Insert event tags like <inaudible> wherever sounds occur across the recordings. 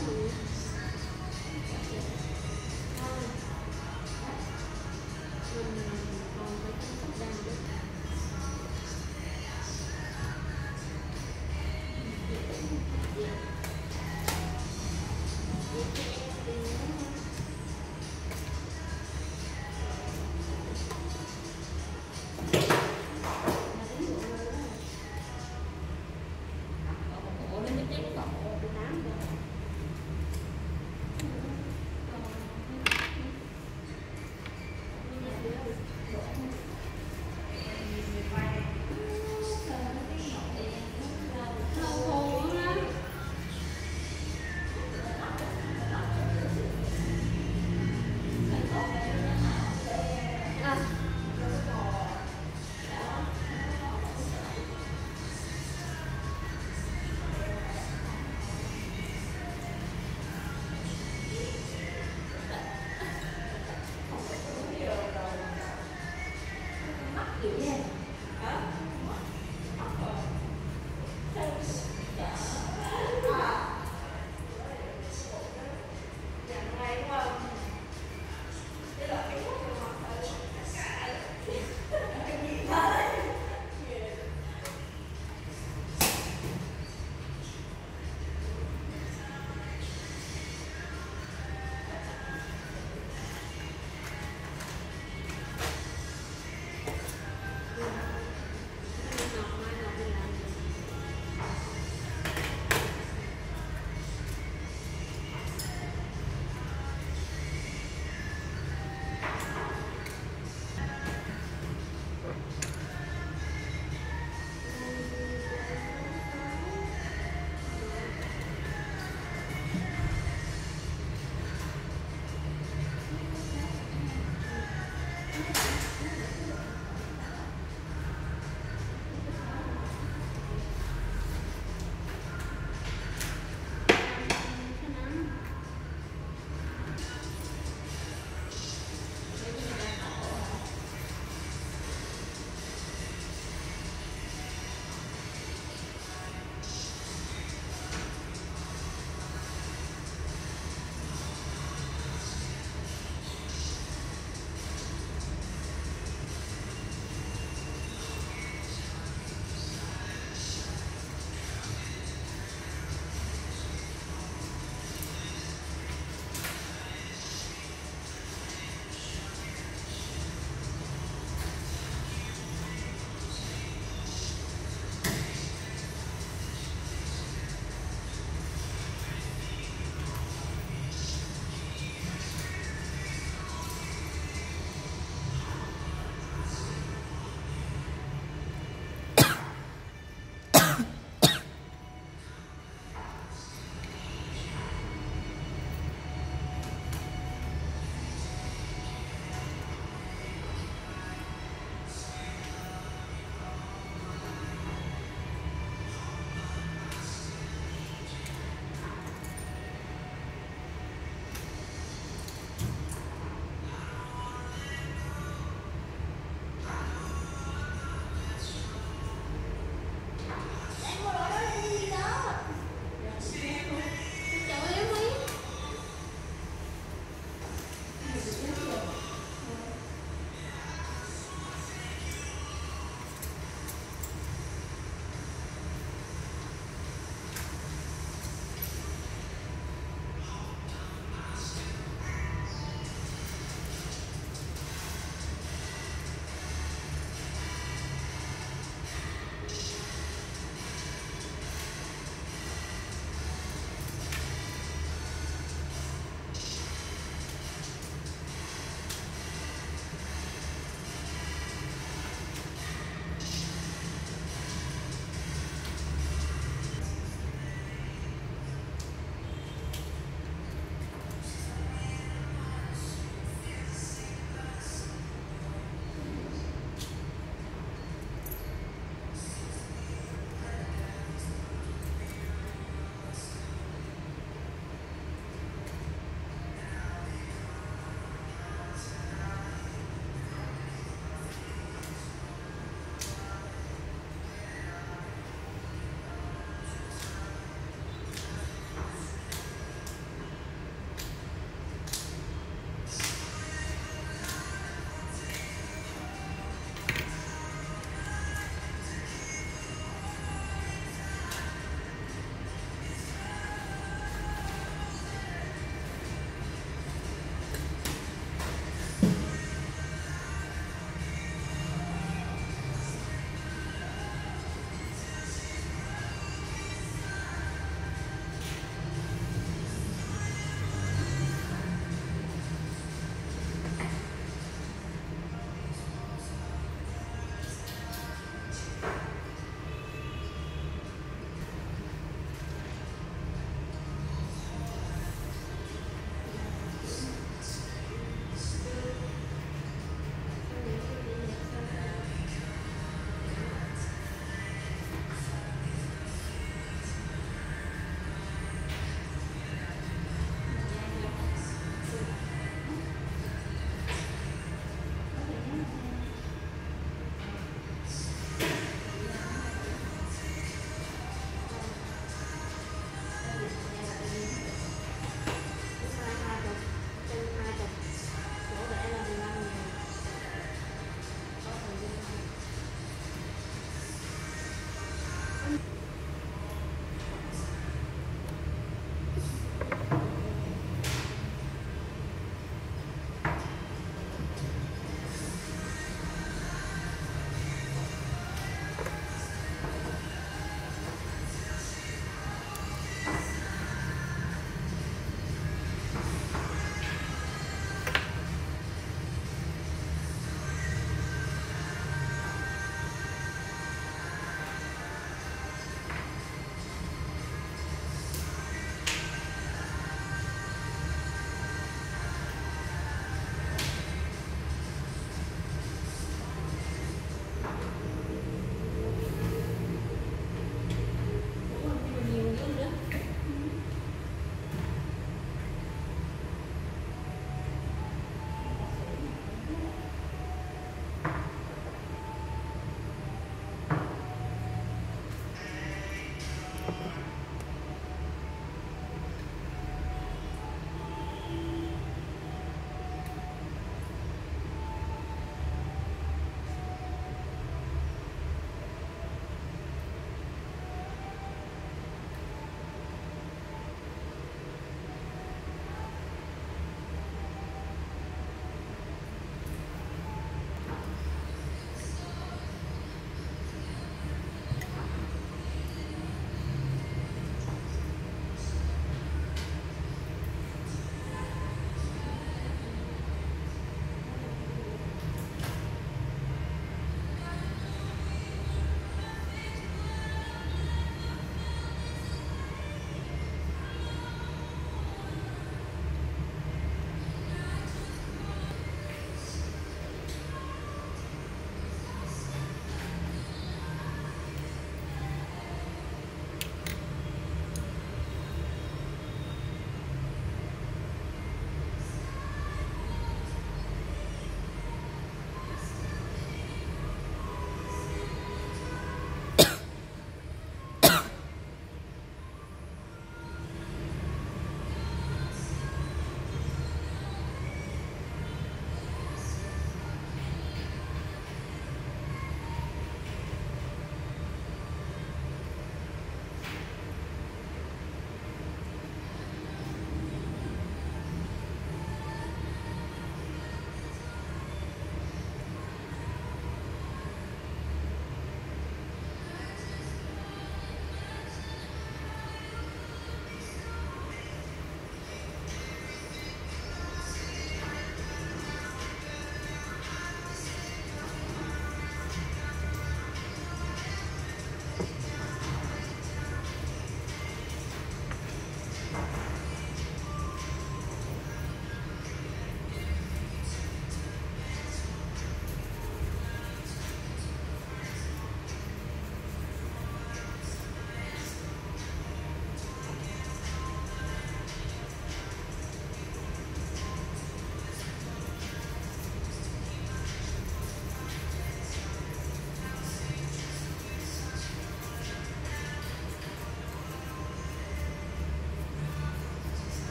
Uhum.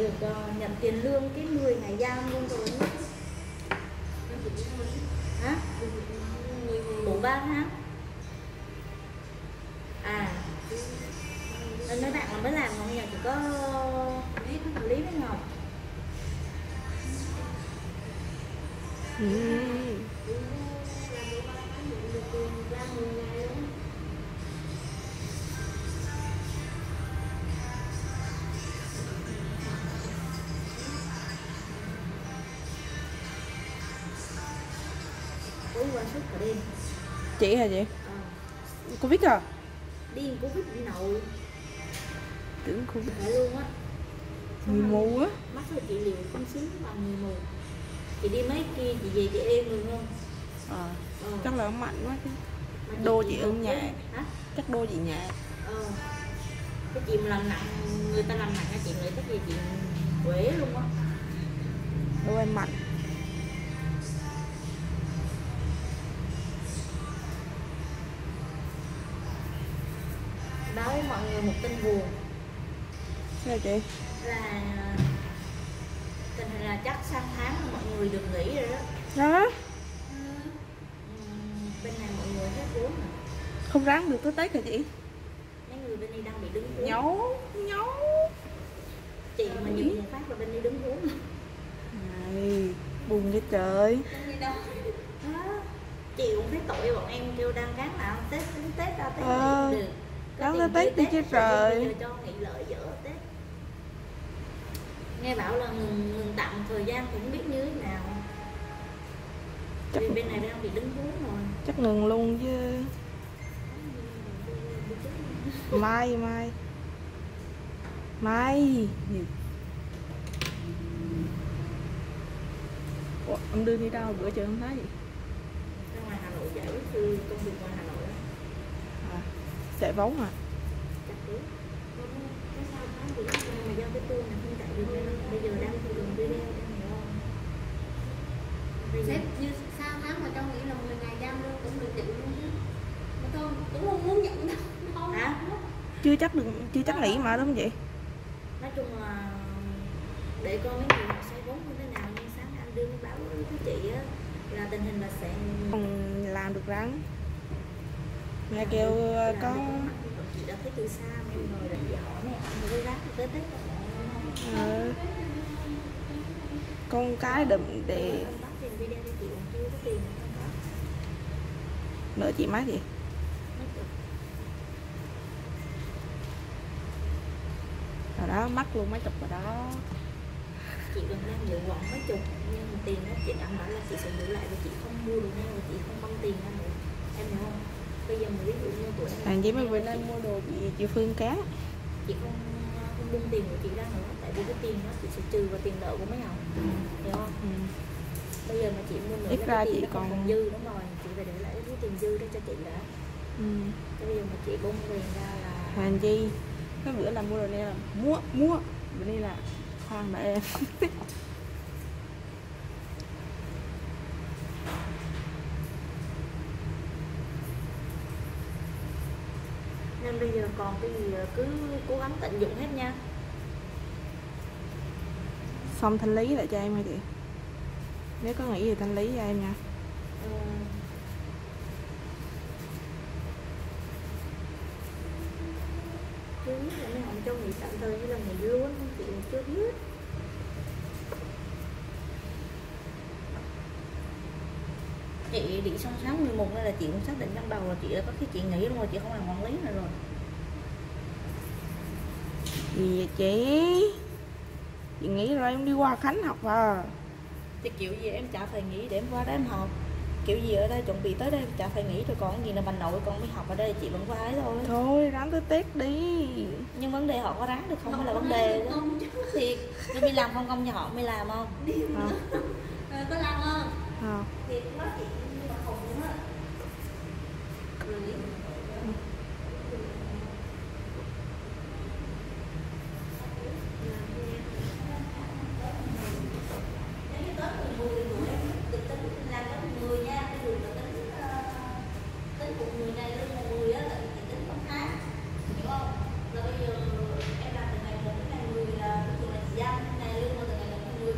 Được uh, nhận tiền lương cái 10 ngày giam luôn rồi. Qua suốt cả đêm chị hả chị? Ờ, covid à điên covid đi nội. Tưởng covid. Phải luôn á người mù á. mắt là chị liệu không xíu bằng người mù. Chị đi mấy kia chị về chị êm rồi không? À, ờ. chắc là mạnh quá chứ. Đô chị ưng cái- hả? Chắc đô chị nhẹ ờ. Cái chị làm nặng người ta làm nặng á chị nghĩ chắc gì chị quế luôn á. Đô em mạnh người một tin buồn sao chị là tình hình là chắc sang tháng mọi người được nghỉ rồi đó. Hả Ừm, bên này mọi người hết vốn rồi không ráng được tới tết hả chị? Mấy người bên đây đang bị đứng vốn nhấu nhấu. Chị mà nhìn một phát là bên đây đứng vốn này buồn vậy trời. Đó. chị cũng thấy tội bọn em kêu đang gắn nào tết tính tết ra tết Ờ, nghỉ được Tiền ra Tết đi chứ trời. nghe bảo là ngừng ngừng tạm thời gian không biết như thế nào. Chắc vì bên này đang bị đứng vốn rồi. chắc ngừng luôn chứ. Mai mai. Mai. Ủa, ông đưa đi đâu? Bữa giờ không thấy. gì không bây giờ sếp như sao tháng mà cho nghĩ là 10 ngày giam lương cũng được chịu luôn chứ. Mà tôi cũng không muốn nhận đâu. Không Hả? chưa chắc được chưa chắc nghỉ mà đúng không chị? Nói chung là để coi mấy người xoay vốn như thế nào nhưng sáng anh đưa báo với chị á là tình hình là sẽ còn làm được rắn mẹ kêu ờ, có chị ờ, con cái đừng để nữa chị còn má gì rồi đó mắc luôn mấy chục rồi đó. Chị gần đang dự quặng mấy chục nhưng mà tiền đó chị đảm bảo là chị sẽ giữ lại và chị không mua được nào và chị không băng tiền ra nữa. Em hiểu không? Bây giờ mà ví dụ như tụi em hàng chỉ mấy bữa nay mua đồ chị chị phương cá. chị không không bung tiền của chị ra nữa tại vì cái tiền đó chị sẽ trừ vào tiền nợ của mấy ông hiểu không? Ừ. bây giờ mà chị mua nữa Ít ra chị nó còn- còn dư đúng rồi chị phải để lại cái tiền dư đó cho chị đã. Ừ. Thế bây giờ mà chị bung tiền ra là hàng chi cái bữa là mua đồ này là mua mua bữa nay là khoan đợi em <laughs> nên bây giờ còn cái gì cứ cố gắng tận dụng hết nha. Xong thanh lý lại cho em hả chị. Nếu có nghĩ gì thanh lý cho em nha. Ừ. chưa biết là mấy ông cho nghỉ tạm thời hay là nghỉ luôn không chị chưa biết. Chị định xong sáng 11 nên là chị cũng xác định trong đầu là chị đã có cái chị nghỉ luôn rồi chị không làm quản lý nữa rồi gì vậy chị? Chị nghĩ rồi em đi qua khánh học à. Thì kiểu gì em chả phải nghỉ để em qua đó em học. Kiểu gì ở đây chuẩn bị tới đây chả phải nghỉ rồi còn cái gì là bà nội con mới học ở đây chị vẫn qua ấy thôi. Thôi ráng tới tết đi. Nhưng vấn đề họ có ráng được không mới là vấn đề đó? không? Chứ thì nó đi làm không công nhà họ mới làm không? À, Ờ, có làm không? À. thì cũng nói chị nhưng mà không đúng á nếu như tới 10 tụi em được tính làm tới 10 nha cái đường là tính ờ, tính một người này lên một người á là chị tính một tháng hiểu không là bây giờ em làm từ ngày một đến ngày 10 là cái trường là chị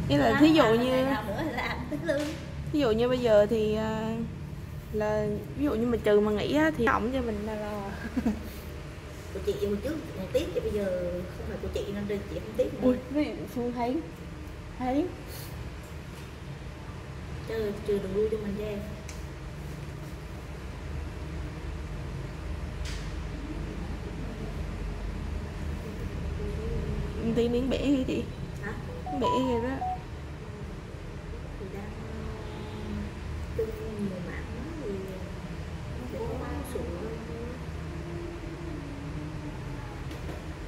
dăm Nghĩa là Đó, thí dụ như ví dụ như bây giờ thì à, là ví dụ như mà trừ mà nghỉ á, thì ổng cho mình là lo. <laughs> Của chị hồi trước ngày tiếc thì bây giờ không phải của chị nên đây chị không tiếc nữa ui phương thấy thấy. Chứ trừ đừng lưu cho mình cho em. Ty miếng bể kìa chị hả? Miếng bể kìa đó thì đang tương nhiều mạng đó thì nó sẽ có bán sụn hơn thôi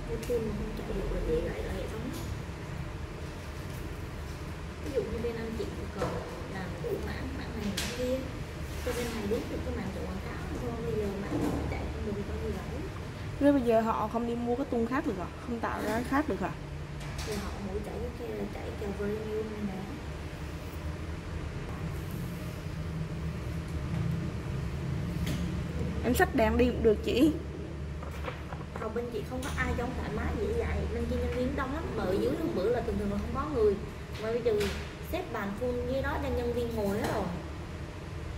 nếu tim mà không chạy được là chị lại là hệ thống ví dụ như bên anh chị còn làm đủ mảng mảng này mảng kia cho bên này đúng được cái mảng chạy quảng cáo thôi bây giờ mảng nào chạy không được coi như vậy nếu bây giờ họ không đi mua cái tung khác được à? Không tạo ra khác được à? Thì họ mỗi chạy cái kia là chạy kèo volume này nè em sách đèn đi cũng được chị. Hầu bên chị không có ai trong thoải mái dễ dạy Bên kia nhân viên đông lắm Mà ở dưới hôm bữa là thường thường là không có người. Mà bây giờ xếp bàn full dưới đó, cho nhân viên ngồi hết rồi.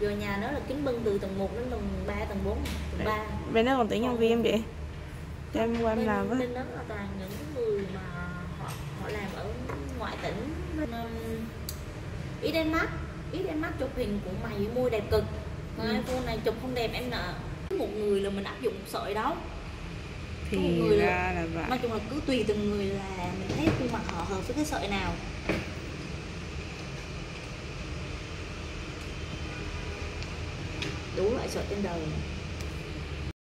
Rồi nhà nó là kính bưng từ tầng 1 đến tầng 3, tầng 4 Tầng 3 bên đó còn tuyển nhân viên em chị? Cho em qua em làm với bên đó là toàn những người mà họ họ làm ở ngoại tỉnh. Bên um, ý Denmark ý Denmark chụp hình của mày môi đẹp cực. Mà Ừ. iPhone này chụp không đẹp em nợ. Một người là mình áp dụng một sợi đó. Thì một người ra là nói vậy. chung là cứ tùy từng người là mình thấy khuôn mặt họ hợp với cái sợi nào đủ loại sợi trên đời.